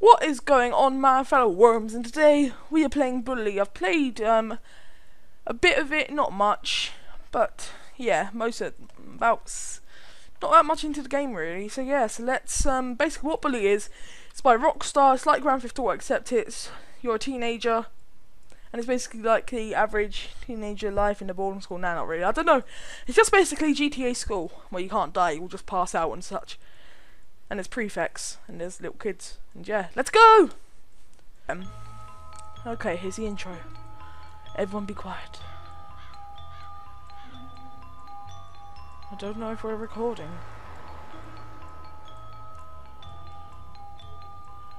What is going on, my fellow worms? And today we are playing Bully. I've played um a bit of it, not much, but yeah, most of about not that much into the game really. So yeah, so let's um basically what Bully is. It's by Rockstar. It's like Grand Theft Auto, except it's you're a teenager, and it's basically like the average teenager life in a boarding school. Now, not really. I don't know. It's just basically GTA school where you can't die. You'll just pass out and such and there's prefects and there's little kids and yeah let's go um, okay here's the intro everyone be quiet I don't know if we're recording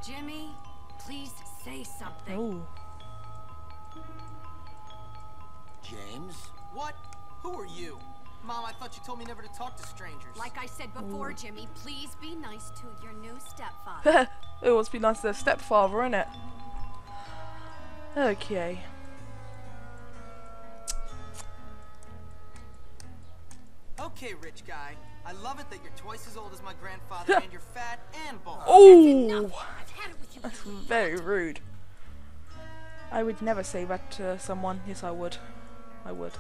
Jimmy, please say something. oh James? What? Who are you? Mom, I thought you told me never to talk to strangers. Like I said before, Jimmy, please be nice to your new stepfather. it must be nice to their stepfather innit okay Okay, rich guy. I love it that you're twice as old as my grandfather and you're fat and bald. oh I've had it with you. that's very rude I would never say that to someone yes I would I would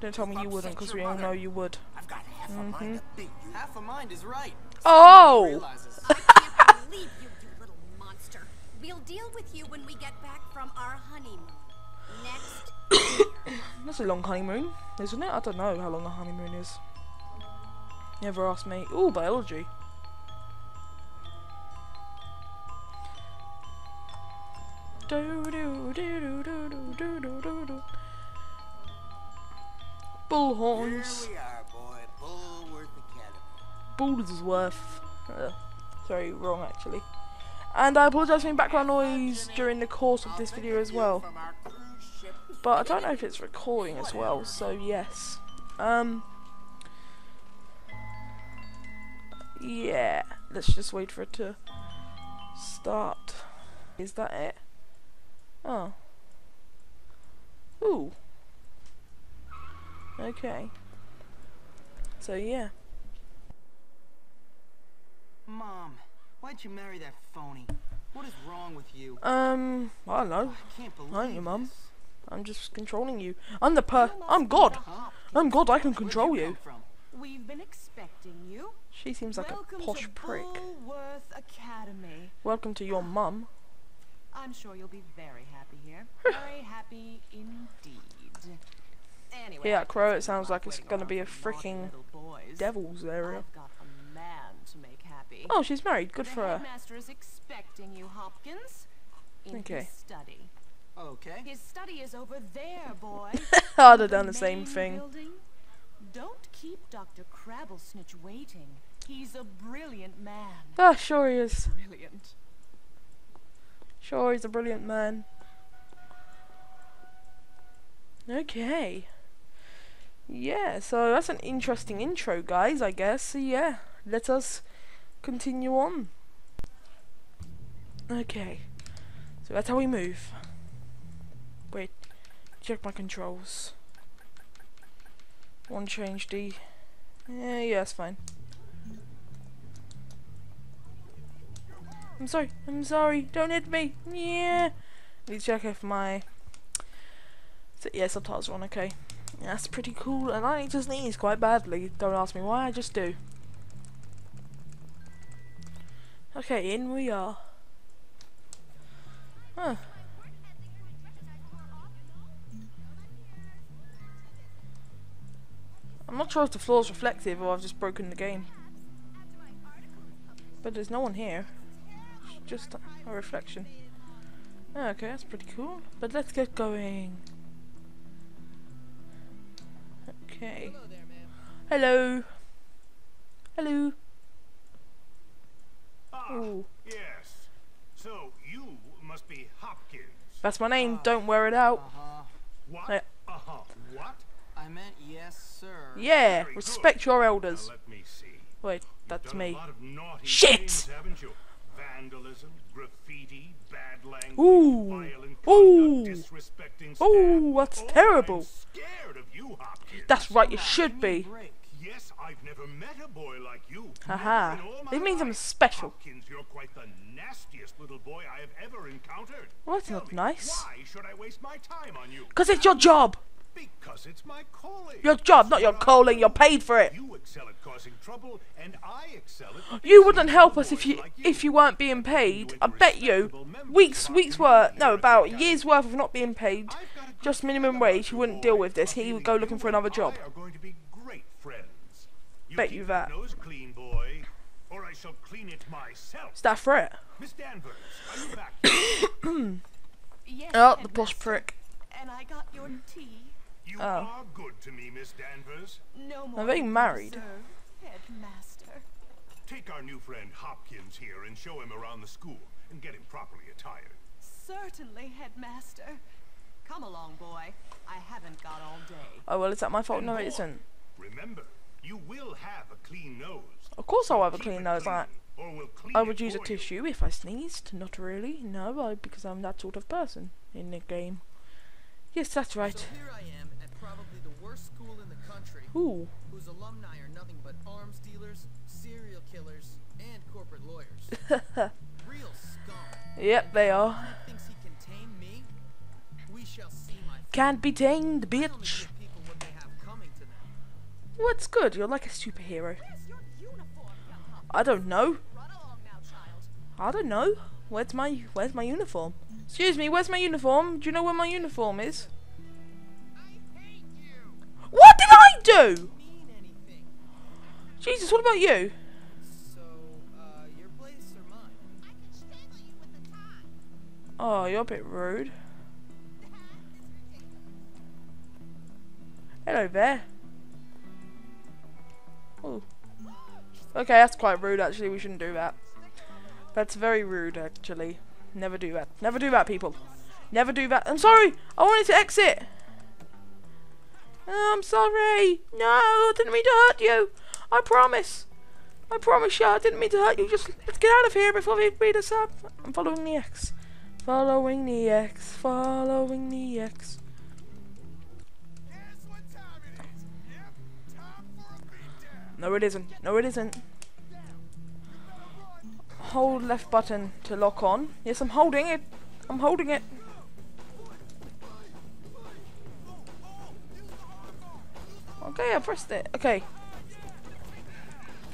don't tell me you wouldn't because we all know you would I've got half a mind Mm-hmm. to beat you. Half a mind is right. Oh! I can't believe you, you little monster. We'll deal with you when we get back from our honeymoon. Next. That's a long honeymoon, isn't it? I don't know how long a honeymoon is. Never asked me. Ooh, biology. Do do do do do do do do. Bullhorns. Here we are, boy. Bullworth Academy. Bullsworth. Uh, sorry, wrong actually. And I apologise for any background noise during the course of this video as well. From our cruise ship. But I don't know if it's recording as well, so yes. Um. Yeah, let's just wait for it to start. Is that it? Oh. Ooh. Okay. So yeah. Mom, why'd you marry that phony? What is wrong with you? Um, I don't know. I can't believe Aren't you, Mum? this. I'm just controlling you. I'm the per. I'm God. I'm God. I can control you you. come from? We've been expecting you. She seems like Welcome a posh to prick. Bullworth Academy. Welcome to your mum. I'm sure you'll be very happy here. Very happy indeed. Anyway, Yeah, Crow, it sounds like it's gonna be a freaking. Devil's area. Got a man to make happy. Oh, she's married. Good the for her. is expecting you, Hopkins. In Okay. his study. Okay. His study is over there, boy. I'd have done the same thing. building. Don't keep Dr. Crabblesnitch waiting. He's a brilliant man. Ah, sure he is. Brilliant. Sure, he's a brilliant man. Okay. Yeah, so that's an interesting intro, guys, I guess. So, yeah, let us continue on. Okay. So that's how we move. Wait, check my controls. One change D. Yeah, yeah, that's fine. I'm sorry, I'm sorry, don't hit me. Yeah. Need to check if my so, yeah, subtitles are on, okay. That's pretty cool, and I need to sneeze quite badly. Don't ask me why, I just do. Okay, in we are. Huh. I'm not sure if the floor's reflective or I've just broken the game. But there's no one here. It's just a reflection. Okay, that's pretty cool. But let's get going. Okay. Hello. Hello. Ah, Ooh. yes. So you must be Hopkins. That's my name. Uh, Don't wear it out. Uh -huh. What? Uh -huh. What? I meant yes, sir. Yeah. Very Respect good. your elders. Wait, you that's me. Shit. Vandalism, graffiti, bad language, Ooh. violent Ooh. disrespecting staff. Ooh, that's Oh, terrible. I'm scared of you. That's right, you should give me a be. Yes, I've never met a boy like you. Haha. Never in all my It means I'm special. Hopkins, you're quite the nastiest little boy I have ever encountered. Well, that's Tell not me, nice. Why should I waste my time on you? Because it's your job. Because it's my calling. Your job, not your calling. You're paid for it. You excel at causing trouble, and I excel at You wouldn't help us if you like if you weren't being paid. I bet you weeks of weeks worth no about years worth of not being paid. I've got a good Just minimum wage. He you, wouldn't deal with this. He would go looking for another job. I are going to be great friends. You Bet you that that. nose clean, boy, or I shall clean it myself. Is that for it? Miss Danvers, are you back? Yes, Oh, the posh prick. And I got your tea. Oh. You Oh. are good to me, Miss Danvers. No more. they than you married? deserve, Headmaster. Take our new friend Hopkins here and show him around the school and get him properly attired. Certainly, Headmaster. Come along, boy. I haven't got all day. Oh well, is that my fault? And No, it boy, isn't. Remember, you will have a clean nose. Of course I'll have a clean nose. clean, I we'll clean I would use a for you. tissue if I sneezed. Not really. No, I, because I'm that sort of person in the game. Yes, that's right. So Ooh. whose alumni are nothing but arms dealers, serial killers, and corporate lawyers. Real scum. Yep, they are. Thinks he can tame me? We shall see my Can't be tamed, bitch. what they have coming to them. What's good? You're like a superhero. Where's your uniform, young Hop? I don't know. Run along now, child. I don't know. Where's my Where's my uniform? Excuse me. Where's my uniform? Do you know where my uniform is? Do? Jesus, what about you? You. Oh, you're a bit rude. Hello there. Ooh. Okay, that's quite rude actually. We shouldn't do that. That's very rude actually. Never do that. Never do that, people. Never do that. I'm sorry. I wanted to exit. I'm sorry. No, I didn't mean to hurt you. I promise. I promise you, I didn't mean to hurt you. Just let's get out of here before they beat us up. I'm following the X. Following the X. Following the X. No, it isn't. No, it isn't. Hold left button to lock on. Yes, I'm holding it. I'm holding it. Okay, I pressed it. Okay.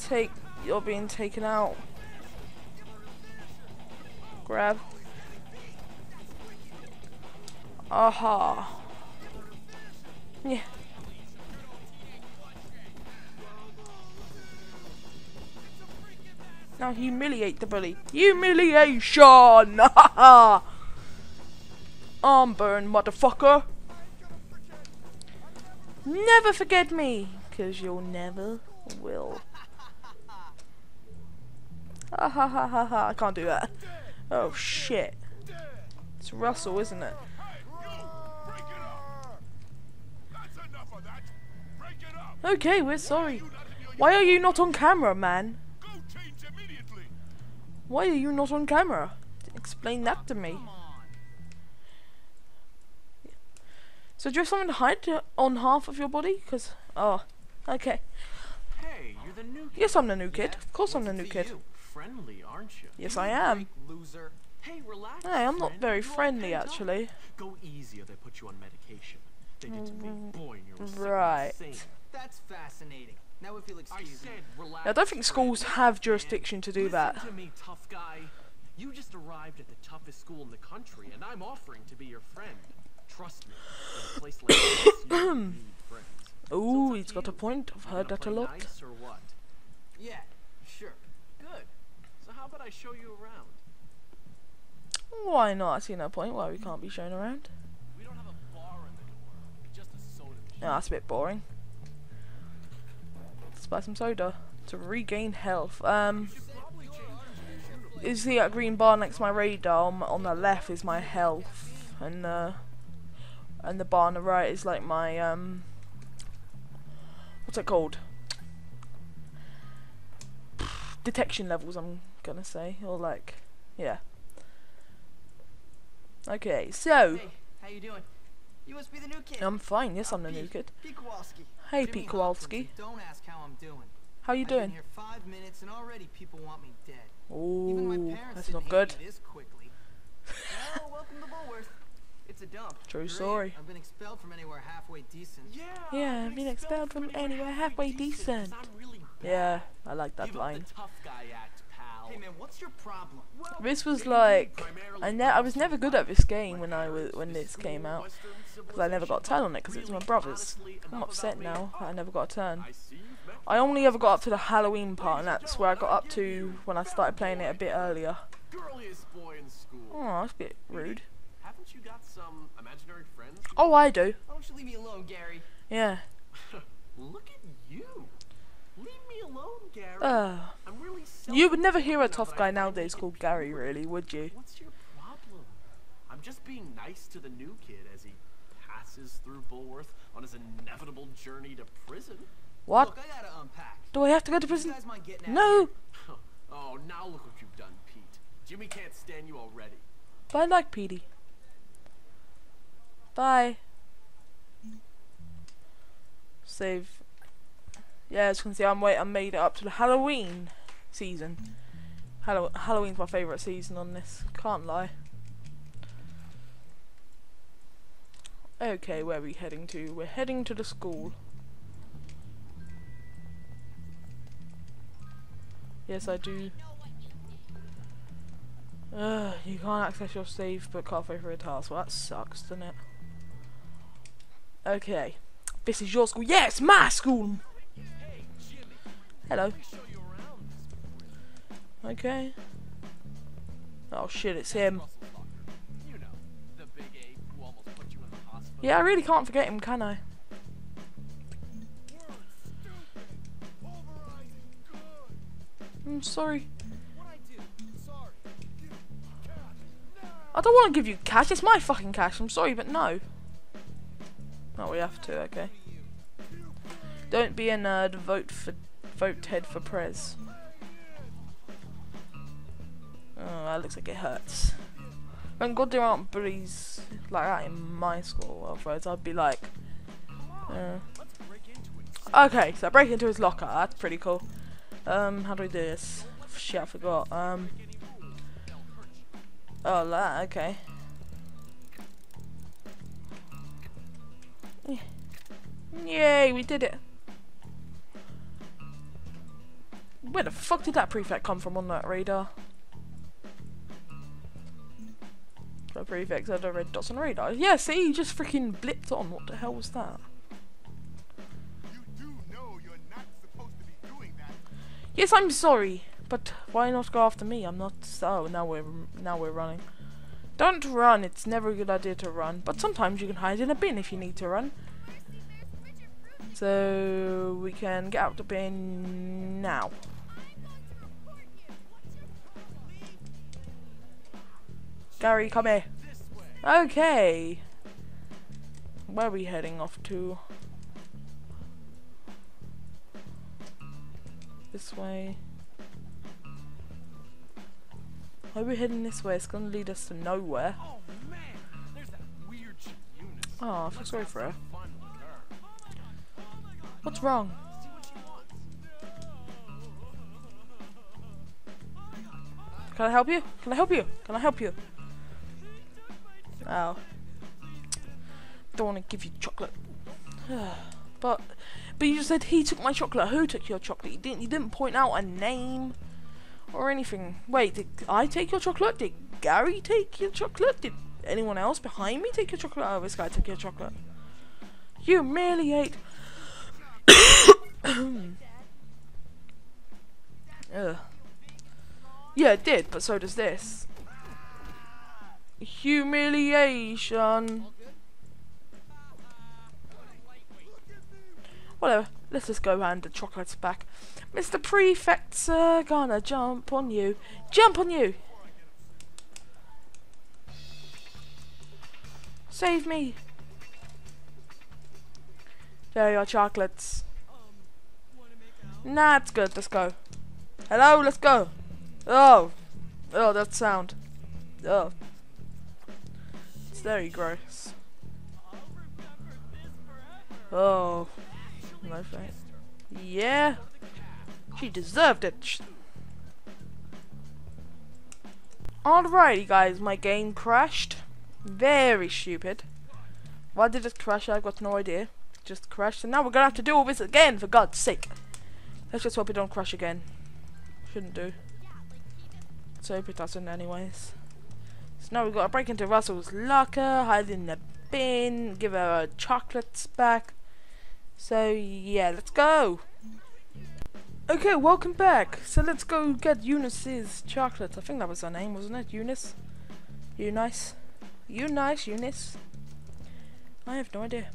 Take. You're being taken out. Grab. Aha. Yeah. Now humiliate the bully. Humiliation! Arm burn, motherfucker. Never forget me, cause you'll never will. Ha ha ha ha ha. I can't do that. Oh shit. It's Russell, isn't it? Okay, we're sorry. Why are you not on camera, man? Why are you not on camera? Explain that to me. Come on. So do you have something to hide on half of your body? Cause oh, okay. Hey, you're the new kid. Yes, I'm the new kid. Yeah? Of course, I'm the new kid. you? Friendly, aren't you? Yes, I am. Loser. Hey, relax. Hey, I'm not friend. very friendly, actually. Go easy or they put you on medication. They did to me. Mm, Boy, you're Right. That's fascinating. Now, if you'll I excuse me. said relax. I don't think schools friend. have jurisdiction to do listen that. to me, tough guy. You just arrived at the toughest school in the country, and I'm offering to be your friend. Trust me, in a place like this, you need friends. So Ooh, it's he's up got to a point. I've heard that a lot. Nice or what? Yeah, sure. Good. So how about I show you around? Why not? I see no point why we can't be shown around. We don't have a bar in the door, just a soda machine. No, that's a bit boring. Let's buy some soda to regain health. Um, is the uh, green bar next to my radar on, on the left is my health, and uh, and the bar on the right is like my um, what's it called? Detection levels. I'm gonna say, or like, yeah. Okay, so Hey, how you doing? You must be the new kid. I'm fine. Yes, Uh, I'm the new kid. Pete Kowalski. Hey, Pete Kowalski. Don't ask how I'm doing. How you I've doing? here five minutes and already people want me dead. Ooh, that's didn't good. me this quickly. well, welcome to Bullworth. It's a dump. True Great. story. I've been expelled from anywhere halfway decent. Yeah. Yeah, I've I've been expelled from anywhere halfway decent. I'm really bad. Yeah, I like that Give up line. the tough guy act, pal. Hey man, what's your problem? Well, This was like I ne- I was never good at this game when I was when this came out because I never got a turn on it because it's my brother's. honestly, I'm upset now that I never got a turn. I see you've met I only ever got up to the Halloween part, and that's where I got up to when I started playing it a bit earlier. girliest boy in school. Oh, that's a bit rude. Got some imaginary friends? Oh, I do. Why don't you leave me alone, Gary? Yeah. Look at you. Leave me alone, Gary. Uh, I'm really you would never hear a tough guy nowadays called Gary, really, would you? What's your problem? I'm just being nice to the new kid as he passes through Bullworth on his inevitable journey to prison. What? Look, I. Do I have to go to prison? guys mind getting out of No. oh, now look what you've done, Pete. Jimmy can't stand you already. But I like Petey. Bye. Save. Yeah, as you can see, I'm wait. I made it up to the Halloween season. Hallow- Halloween's my favourite season on this. Can't lie. Okay, where are we heading to? We're heading to the school. Yes, I do. Ugh, you can't access your save book halfway through a task. Well, that sucks, doesn't it? Okay. This is your school. Yes, my school! Hello. Okay. Oh shit, it's him. Yeah, I really can't forget him, can I? I'm? Sorry. I don't want to give you cash. It's my fucking cash. I'm sorry, but no. Oh, we have to. Okay. Don't be a nerd. Vote for vote Ted for Prez. Oh, that looks like it hurts. Thank God there aren't bullies like that in my school. Otherwise, I'd be like. Uh. Okay, so break into his locker. That's pretty cool. Um, how do we do this? Shit, I forgot. Um. Oh, that, okay. Yay, we did it. Where the fuck did that prefect come from on that radar? The prefect had a red dots on radar. Yeah, see, he just freaking blipped on. What the hell was that? You do know you're not supposed to be doing that. Yes, I'm sorry, but why not go after me? I'm not. Oh, now we're now we're running. Don't run. It's never a good idea to run, but sometimes you can hide in a bin if you need to run. So we can get out the bin now. Gary, come here. Okay. Where are we heading off to? This way. Why are we heading this way? It's gonna lead us to nowhere. Oh man, there's that weird Oh, I feel sorry for her. Fun with her. What's wrong? See what she wants. Can I help you? Can I help you? Can I help you? Oh. Don't want to give you chocolate. but but you said he took my chocolate. Who took your chocolate? You didn't you didn't point out a name or anything. Wait, did I take your chocolate? Did Gary take your chocolate? Did anyone else behind me take your chocolate? Oh, this guy took your chocolate. You merely ate Ugh. Yeah, it did, but so does this. Humiliation. Whatever. Let's just go hand the chocolates back. Mr. Prefect's uh, gonna jump on you. Jump on you! Save me! There are chocolates. Nah, it's good. Let's go. Hello, let's go. Oh. Oh, that sound. Oh. It's very gross. Oh. No thanks. Yeah. She deserved it. Alrighty, guys, my game crashed. Very stupid. Why did it crash? I've got no idea. Just crashed, and now we're gonna have to do all this again, for God's sake. Let's just hope it don't crash again. Shouldn't do. Let's hope it doesn't, anyways. So now we've got to break into Russell's locker, hide in the bin, give her her chocolates back. So, yeah, let's go. Okay, welcome back. So let's go get Eunice's chocolate. I think that was her name, wasn't it? Eunice? Eunice? Eunice? Eunice? I have no idea.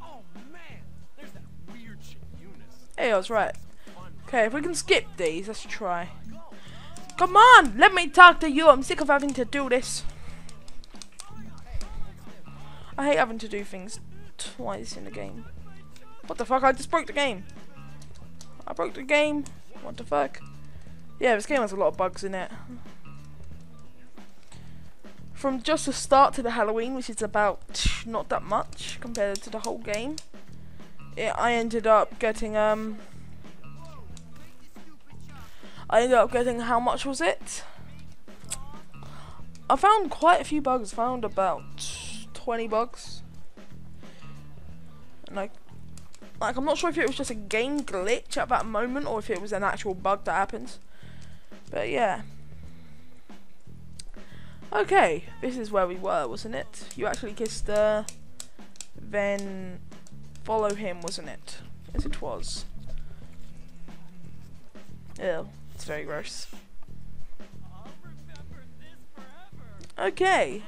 Oh man, there's that weird Eunice. Hey, I was right. Okay, if we can skip these, let's try. Come on, let me talk to you. I'm sick of having to do this. I hate having to do things twice in the game. What the fuck? I just broke the game. I broke the game. What the fuck? Yeah, this game has a lot of bugs in it. From just the start to the Halloween, which is about not that much compared to the whole game, it, I ended up getting um. I ended up getting how much was it? I found quite a few bugs. Found about twenty bugs. Like, like I'm not sure if it was just a game glitch at that moment or if it was an actual bug that happened. But yeah. Okay, this is where we were, wasn't it? You actually kissed her, then follow him, wasn't it? Yes, it was. Ew, it's very gross. Okay.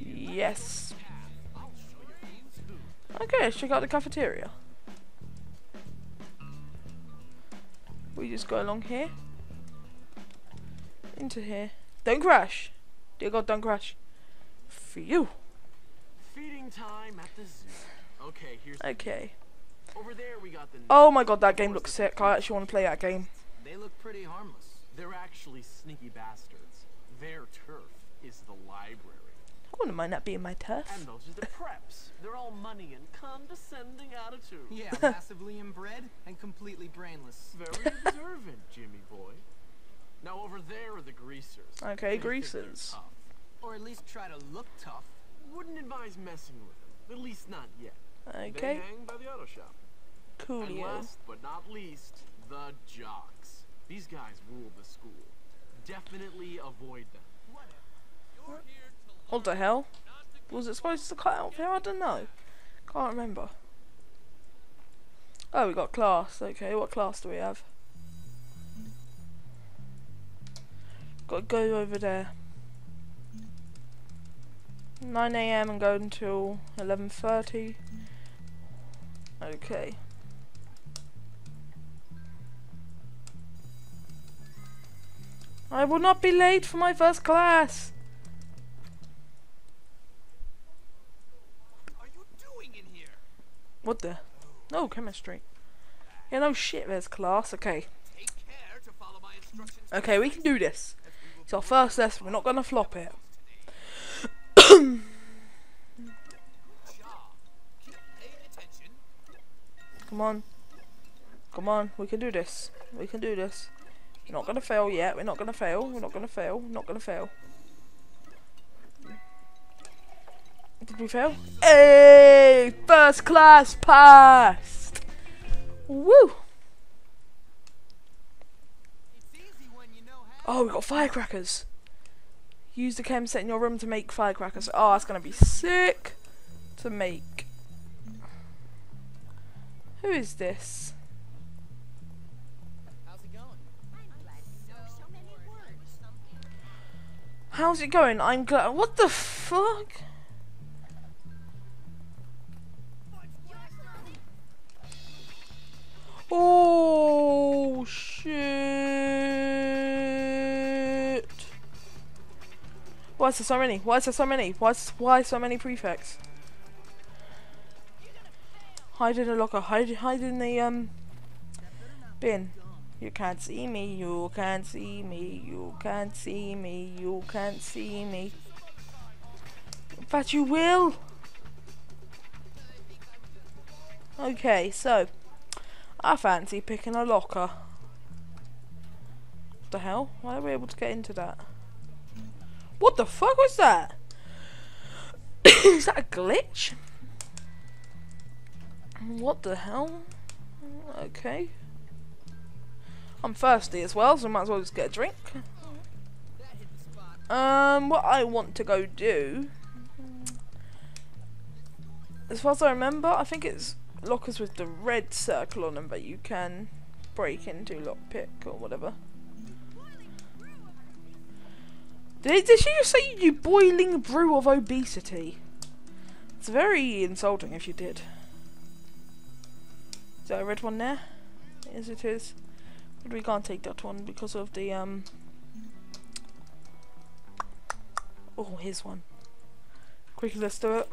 Yes. Okay, let's check out the cafeteria. We just go along here. Into here. Don't crash. Dear God, don't crash. For you. Feeding time at the zoo. Okay, here's Okay. over there we got the Oh my god, that game looks sick. I actually want to play that game. They look pretty harmless. They're actually sneaky bastards. Their turf is the library. I wouldn't mind that being my turf. And those are the preps. They're all money and condescending attitude. Yeah, massively inbred and completely brainless. Very observant, Jimmy boy. Now over there are the greasers. Okay, They greasers. tough. Or at least try to look tough. Wouldn't advise messing with them. At least not yet. Okay. They hang by the auto shop. Cool. And last but not least, the jocks. These guys rule the school. Definitely avoid them. What the hell? Was it supposed to cut out there? I don't know. Can't remember. Oh, we got class. Okay, what class do we have? Got to go over there. 9 a.m. and go until 11:30. Okay. I will not be late for my first class. Are you doing in here? What the? No, chemistry. Yeah, no shit, there's class. Okay. To. Okay, we can do this. It's our first lesson. We're not gonna flop it. Come on. Come on. We can do this. We can do this. We're not gonna fail yet. We're not gonna fail. We're not gonna fail. We're not gonna fail. Did we fail? Hey! First class passed! Woo! It's easy when you know how. Oh, we got firecrackers. Use the chem set in your room to make firecrackers. Oh, that's gonna be sick to make. Who is this? How's it going? How's it going? I'm glad. What the fuck? Why is there so many? Why is there so many? Why is, why so many prefects? Hide in a locker. Hide, hide in the um bin. You can't see me. You can't see me. You can't see me. You can't see me. But you will. Okay, so I fancy picking a locker. What the hell? Why are we able to get into that? What the fuck was that? Is that a glitch? What the hell? Okay. I'm thirsty as well, so I might as well just get a drink. Um, what I want to go do, as far as I remember, I think it's lockers with the red circle on them that you can break into, lockpick or whatever. Did, did she just say you boiling brew of obesity? It's very insulting if you did. Is that a red one there? Yes, it is. But we can't take that one because of the um. Oh, here's one. Quickly, let's do it.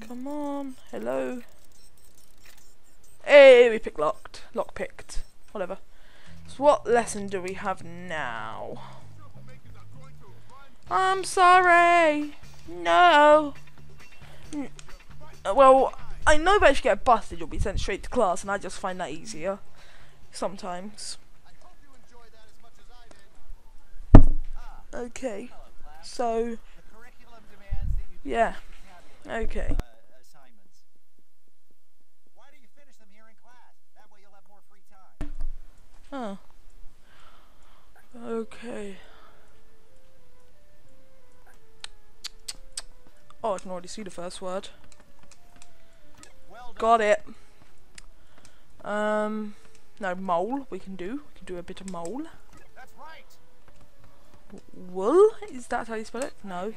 Come on, hello. Hey, we pick locked, lock picked, whatever. So what lesson do we have now? I'm sorry. No. N- well, I know that if you get busted, you'll be sent straight to class, and I just find that easier. Sometimes. Okay. So, yeah. Okay. uh, assignments. Why do you finish them here in class? That way you'll have more free Oh. Okay. Oh, I can already see the first word. Well. Got it. Um, no, mole we can do. We can do a bit of mole. That's right. Wool? Is that how you spell it? No.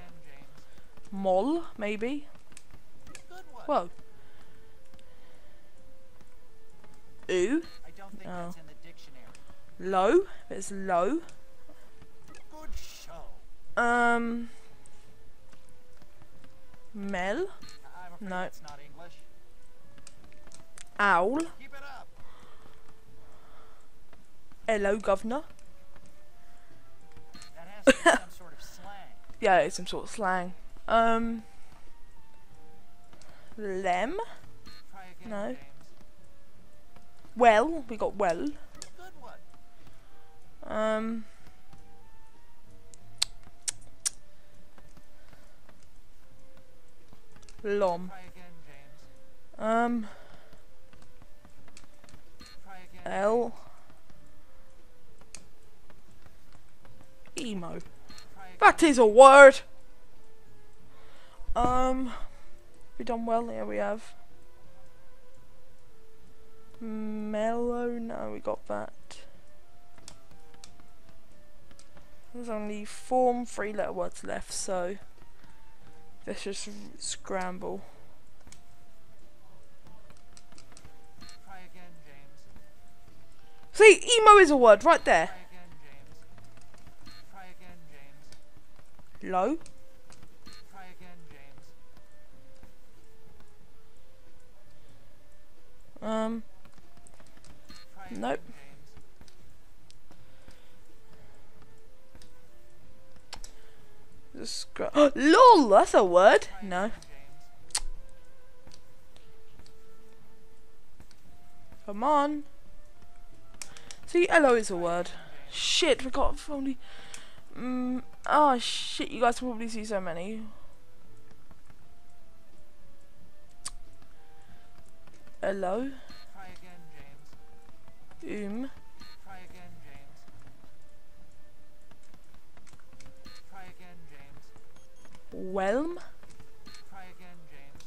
Mol, maybe. Whoa. Ooh. I don't think Oh. that's in the dictionary. Low. It's low. Good show. Um. Mel. No. that's not English. Owl. Hello, governor. That has to be some sort of slang. Yeah, it's some sort of slang. Um. Lem. No. Well, we got well. Um. Lom. Try again, James. Um. L. Emo. That is a word. Um. We done well. Here we have. Mellow. No, we got that. There's only four and three letter words left, so let's just scramble. Try again, James. See, emo is a word right there. Try again, James. Try again, James. Low. Try again, James. Um. Nope. Just LOL, that's a word. No. Come on. See, hello is a word. Shit, we got only. Mm, oh shit, you guys probably see so many. Hello. Try again, James. Um. Whelm. Try again, James.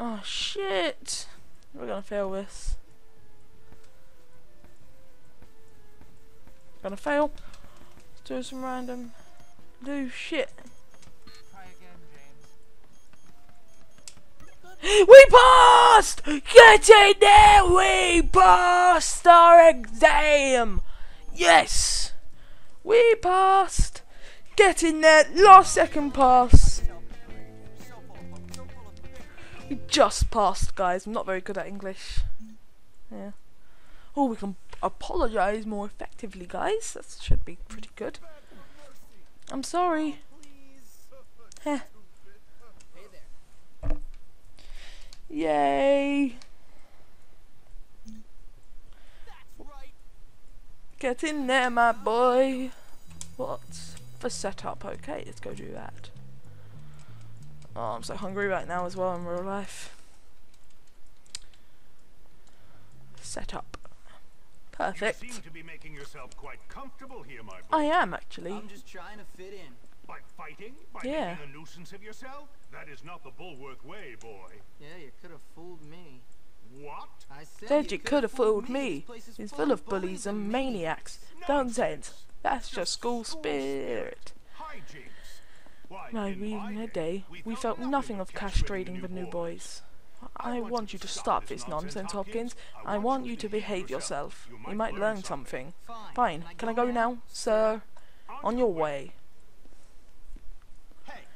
Oh shit. We're gonna fail this. Gonna fail. Let's do some random. Do shit. Try again, James. We passed! Get in there! We passed our exam! Yes! We passed! Get in there! Last second pass! We just passed, guys. I'm not very good at English. Yeah. Oh, we can apologise more effectively, guys. That should be pretty good. I'm sorry. Heh. Yay! Get in there, my boy. What's the setup? Okay, let's go do that. Oh, I'm so hungry right now as well in real life. Setup. Perfect. You seem to be making yourself quite comfortable here, my boy. I am actually. I'm just trying to fit in. By fighting? By Yeah. making a nuisance of yourself? That is not the Bullworth way, boy. Yeah, you could have fooled me. What? I said, Said you could have fooled This me. place is He's full of bullies bullies and and maniacs. Nonsense. That's just school spirit. My in we a day, we felt nothing of castrating the new boys. boys. I want you to stop this nonsense, Hopkins. I want you to behave yourself. You might learn something. Fine. Can I go now, sir? On your way.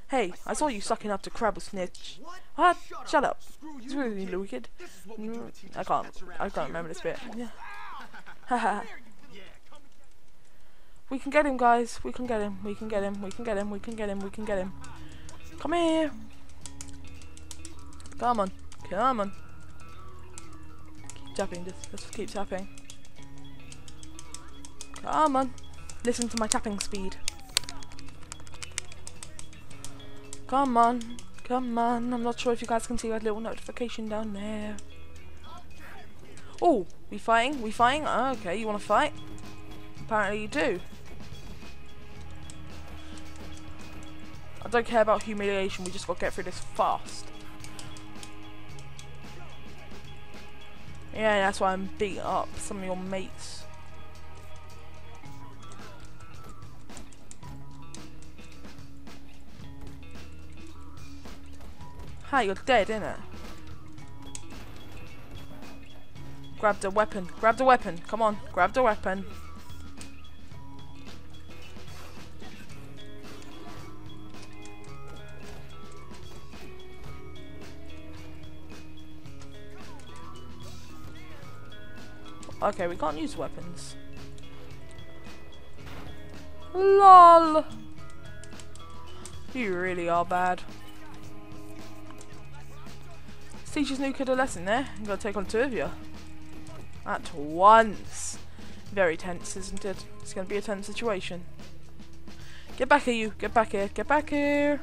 Hey, I saw you sucking up to Crabblesnitch. What? Shut up. It's really wicked. Mm, I can't. I can't remember this bit. Yeah. Haha. we can get him, guys. We can get him. We can get him. We can get him. We can get him. We can get him. Come here. Come on. Come on. Keep tapping. Just, just keep tapping. Come on. Listen to my tapping speed. Come on. Come on. I'm not sure if you guys can see that little notification down there. Oh, we fighting? We fighting? Okay, you want to fight? Apparently you do. I don't care about humiliation, we just got to get through this fast. Yeah, that's why I'm beating up some of your mates. Hi, you're dead, innit? Grab the weapon. Grab the weapon. Come on, grab the weapon. Okay, we can't use weapons. LOL! You really are bad. Teacher's new kid a lesson there. I'm gonna take on two of you. At once. Very tense, isn't it? It's gonna be a tense situation. Get back here, you. Get back here. Get back here.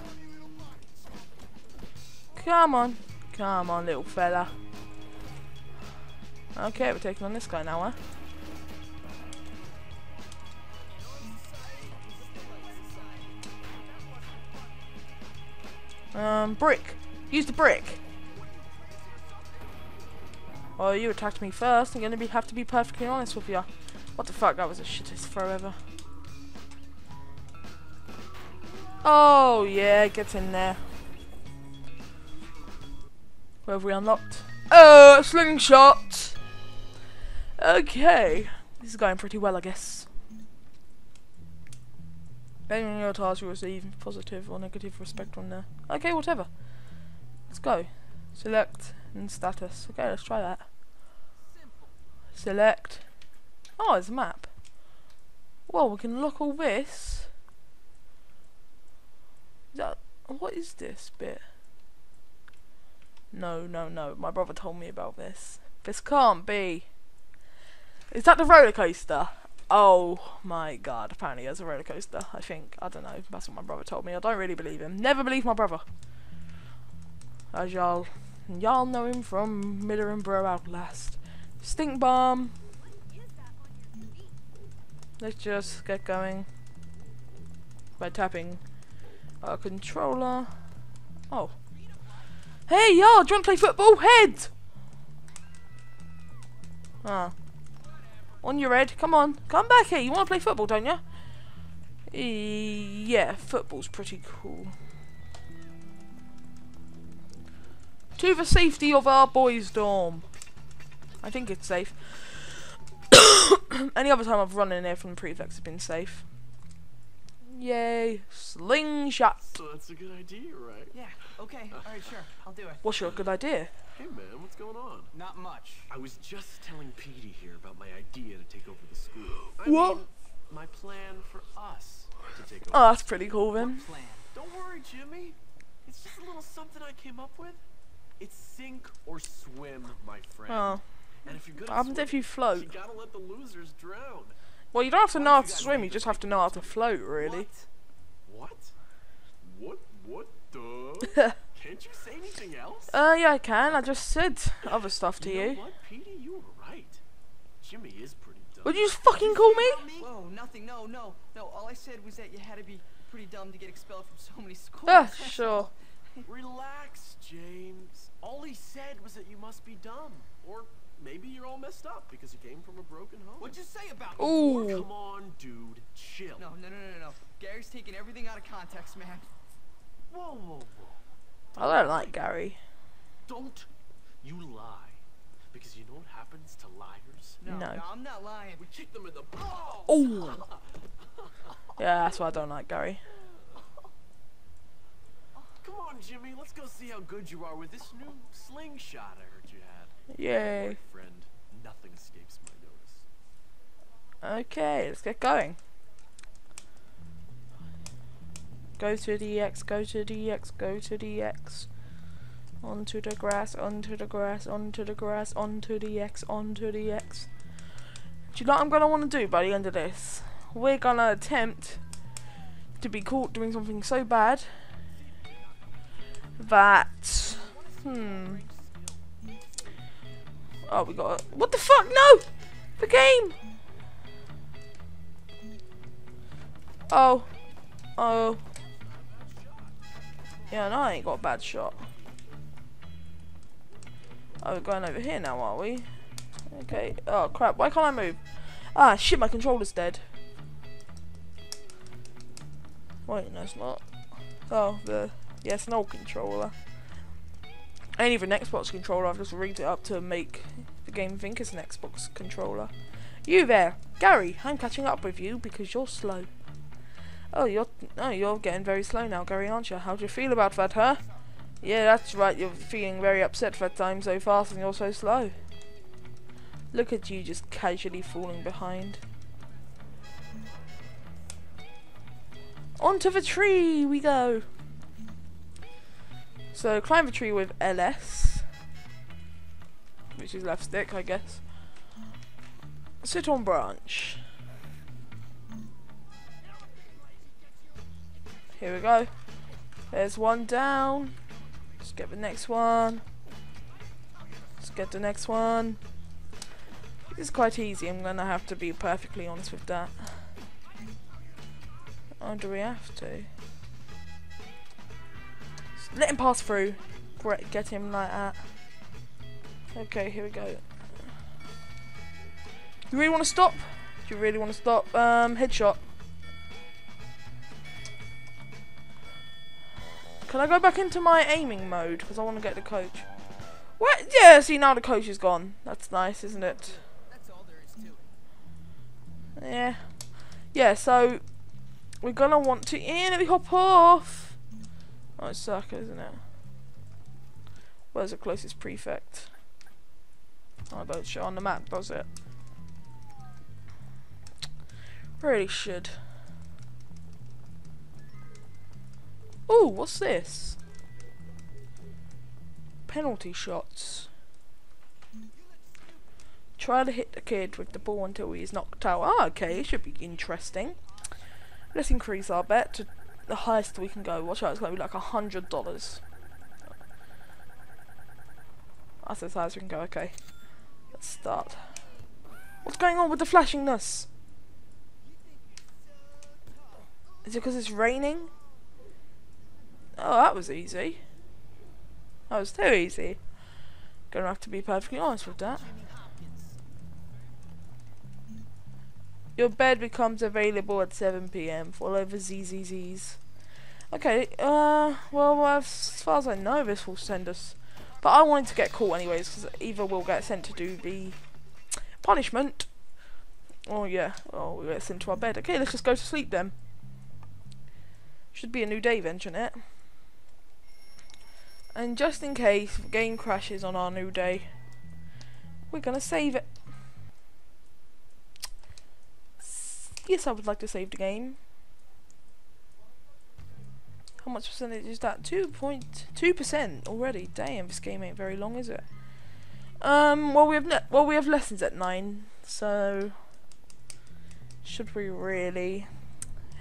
Come on. Come on, little fella. Okay, we're taking on this guy now, huh? Um, brick. Use the brick. Oh, you attacked me first. I'm gonna be have to be perfectly honest with you. What the fuck? That was the shittest throw ever. Oh yeah, get in there. Where have we unlocked? Oh, slingshot. Okay, this is going pretty well, I guess. Depending on your task, you receive positive or negative respect on there. Okay, whatever. Let's go. Select and status. Okay, let's try that. Select. Oh, it's a map. Well, we can look all this. Is that what is this bit? No, no, no. My brother told me about this. This can't be. Is that the roller coaster? Oh my god, apparently there's a roller coaster, I think. I don't know. That's what my brother told me. I don't really believe him. Never believe my brother. As y'all y'all know him from Miller and Bro Outlast. Stink bomb. Let's just get going by tapping our controller. Oh. Hey, y'all, do you want to play football? Head! Ah. On your head. Come on. Come back here. You want to play football, don't you? E yeah, football's pretty cool. To the safety of our boys' dorm. I think it's safe. Any other time I've run in here from the prefects has been safe. Yay. Slingshot. So that's a good idea, right? Yeah, okay, uh. alright, sure, I'll do it. What's your good idea? Hey man, what's going on? Not much. I was just telling Petey here about my idea to take over the school. I What? mean, my plan for us to take over. Oh, that's pretty cool then. Plan. Don't worry, Jimmy. It's just a little something I came up with. It's sink or swim, my friend. Oh. And if you're good What at happens if swimming, you float? You gotta let the losers drown. Well, you don't have to Why know how to swim, you just have to know how to to float, really. What? What? What? What the? Can't you say anything else? Uh, yeah, I can. I just said other stuff to you know you. what, Petey? You were right. Jimmy is pretty dumb. Would you just fucking call me? Whoa, nothing. No, no, no. All I said was that you had to be pretty dumb to get expelled from so many schools. Ah, that's sure. Relax, James. All he said was that you must be dumb. Or maybe you're all messed up because you came from a broken home. What'd you say about me? Ooh. Come on, dude. Chill. No, no, no, no, no. Gary's taking everything out of context, man. Whoa, whoa, whoa. I don't like Gary. Don't you lie. Because you know what happens to liars? No, No. I'm not lying. We kick them in the balls. Oh. Yeah, that's why I don't like Gary. Come on, Jimmy. Let's go see how good you are with this new slingshot I heard you had. Yay. My friend, nothing escapes my notice. Okay, let's get going. Go to the X, go to the X, go to the X. Onto the grass, onto the grass, onto the grass, onto the X, onto the X. Do you know what I'm gonna want to do by the end of this? We're gonna attempt to be caught doing something so bad that. Hmm. Oh, we got. What the fuck? No! The game! Oh. Oh. Yeah, no, I ain't got a bad shot. Oh, we're going over here now, are we? Okay. Oh, crap. Why can't I move? Ah, shit, my controller's dead. Wait, no, it's not. Oh, the... Yeah, no controller. Ain't even an Xbox controller, I've just rigged it up to make the game think it's an Xbox controller. You there! Gary, I'm catching up with you because you're slow. Oh, you're oh, you're getting very slow now, Gary, aren't you? How do you feel about that, huh? Yeah, that's right. You're feeling very upset for that time so fast, and you're so slow. Look at you, just casually falling behind. Onto the tree we go. So climb the tree with LS, which is left stick, I guess. Sit on branch. Here we go. There's one down. Let's get the next one. Let's get the next one. It's quite easy. I'm gonna have to be perfectly honest with that. Oh, do we have to? Let him pass through. Get him like that. Okay, here we go. You really want to stop? Do you really want to stop? Um, headshot. Can I go back into my aiming mode? Because I want to get the coach. What? Yeah, see now the coach is gone. That's nice, isn't it? That's all there is to it. Yeah. Yeah, so we're gonna want to yeah, let me hop off. Oh it's isn't it? Where's the closest prefect? Oh, don't show on the map, does it? Really should. Ooh, what's this? Penalty shots. Try to hit the kid with the ball until he's knocked out. Ah, okay, it should be interesting. Let's increase our bet to the highest we can go. Watch out, it's going to be like a hundred dollars. That's as high as we can go. Okay, let's start. What's going on with the flashingness? Is it because it's raining? Oh, that was easy. That was too easy. Gonna have to be perfectly honest with that. Your bed becomes available at 7 p.m. for over ZZZs. Okay, uh, well, as far as I know, this will send us. But I wanted to get caught anyways, because either we'll get sent to do the punishment. Oh, yeah, or we'll get sent to our bed. Okay, let's just go to sleep then. Should be a new day then, shouldn't it? And just in case the game crashes on our new day, we're gonna save it. Yes, I would like to save the game. How much percentage is that? 2.2% already. Damn, this game ain't very long, is it? Um, well we have well we have lessons at 9, so should we really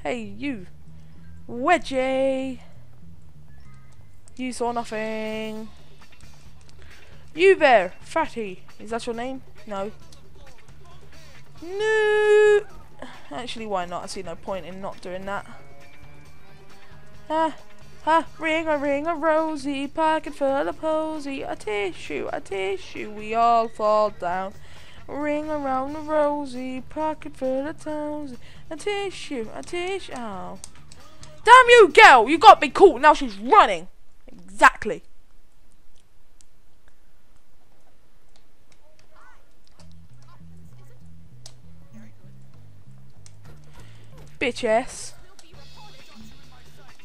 Hey, you Wedgie You saw nothing You there, fatty. Is that your name? No. No Actually why not? I see no point in not doing that. Ah, ah, ring a ring a rosy, pocket full of posy, a tissue, a tissue, we all fall down. Ring around the rosy, pocket full of toesy, a tissue, a tissue. Oh. Damn you, girl! You got me caught. Now she's running. Exactly. Bitch ass.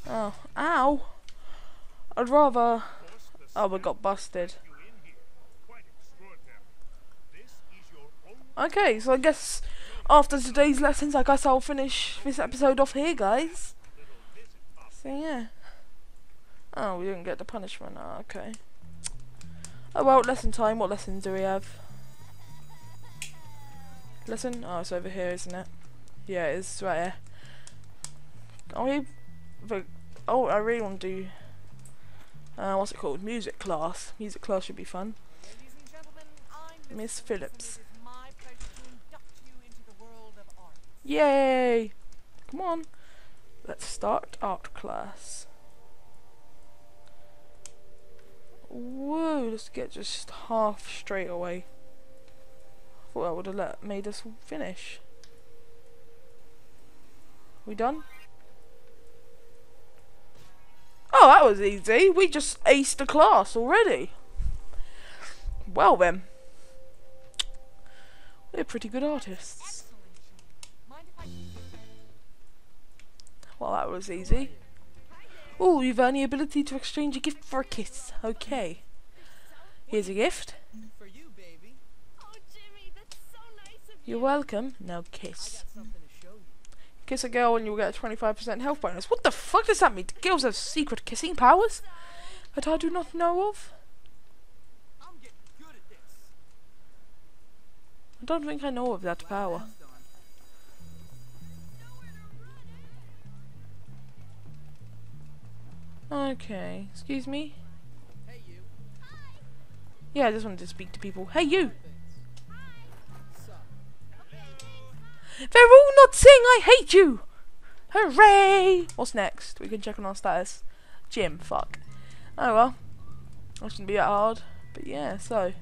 Oh, ow. I'd rather. Oh, we got busted. Okay, so I guess after today's lessons, I guess I'll finish this episode off here, guys. So yeah. Oh, we didn't get the punishment. Oh, okay. Oh well, lesson time. What lessons do we have? Lesson? Oh, it's over here, isn't it? Yeah, it's right here. The, oh, I really want to do. Uh, what's it called? Music class. Music class should be fun. And I'm Miss Phillips. It is my pleasure to induct you into the world of art. Yay! Come on. Let's start art class. Whoa, let's get just half straight away. I thought that would have let made us finish. We done? Oh, that was easy. We just aced the class already. Well then. We're pretty good artists. Excellent. Mind if I Well, that was easy. Oh, you've earned the ability to exchange a gift for a kiss. Okay. Here's a gift. You, baby. Oh, Jimmy, that's so nice of you. You're welcome. Now kiss. got something to show you. Kiss a girl and you'll get a 25% health bonus. What the fuck does that mean? Do girls have secret kissing powers that I do not know of? I'm getting good at this. I don't think I know of that power. Okay. Excuse me? Hey, you. Yeah, I just wanted to speak to people. Hey, you! They're all not saying I hate you! Hooray! What's next? We can check on our status. Jim, fuck. Oh well. That shouldn't be that hard. But yeah, so.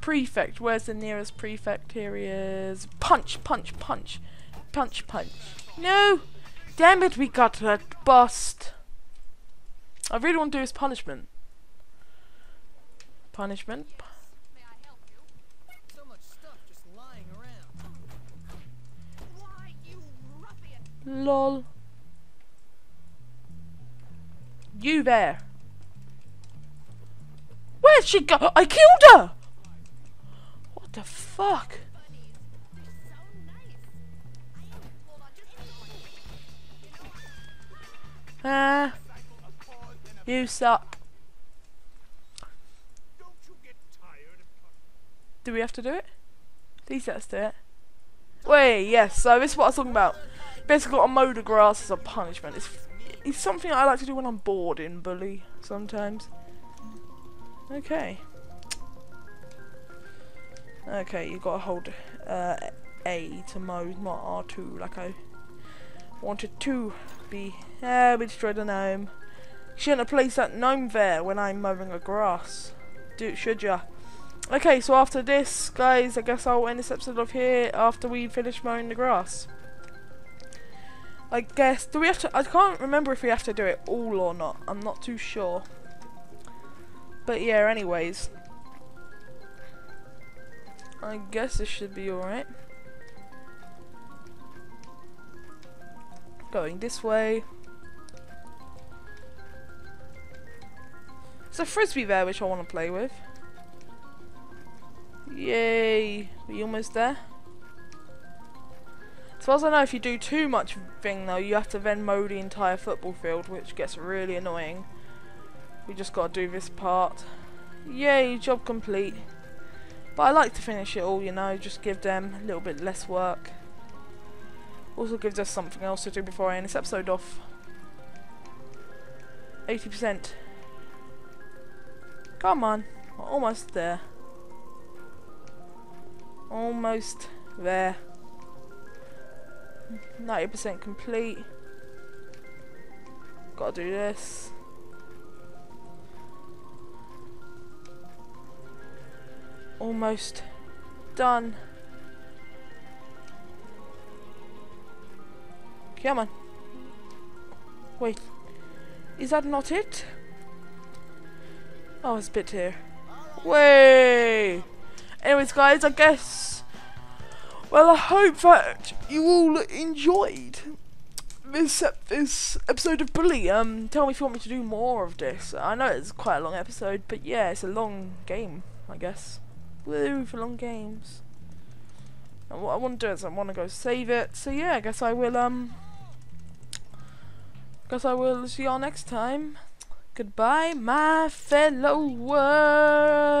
Prefect. Where's the nearest prefect? Here he is. Punch, punch, punch. Punch, punch. No! Damn it, we got that bust. I really want to do his punishment. Punishment. Lol. You there. Where'd she go? I killed her! What the fuck? Ah, you suck. Do we have to do it? Please let's do it. Wait, yes, so this is what I was talking about. Basically, got a mow the grass as a punishment. It's, it's something I like to do when I'm bored in Bully, sometimes. Okay. Okay, you've gotta hold uh, A to mow, not R2 like I wanted to be. Yeah, we destroyed the gnome. Shouldn't have placed that gnome there when I'm mowing the grass. Do should ya? Okay, so after this, guys, I guess I'll end this episode off here after we finish mowing the grass. I guess, do we have to, I can't remember if we have to do it all or not. I'm not too sure. But yeah, anyways. I guess this should be alright. Going this way. There's a frisbee there which I want to play with. Yay! We almost there? Far as I know, if you do too much thing though, you have to then mow the entire football field, which gets really annoying. We just gotta do this part. Yay, job complete. But I like to finish it all, you know, just give them a little bit less work. Also gives us something else to do before I end this episode off. 80%. Come on, we're almost there. Almost there. 90% complete. Gotta do this. Almost done. Come on. Wait. Is that not it? Oh, it's a bit here. Way. Anyways, guys, I guess. Well, I hope that you all enjoyed this this episode of Bully. Um, tell me if you want me to do more of this. I know it's quite a long episode, but yeah, it's a long game, I guess. Woo for long games. And what I want to do is I want to go save it. So yeah, I guess I will um. Guess I will see y'all next time. Goodbye, my fellow worms.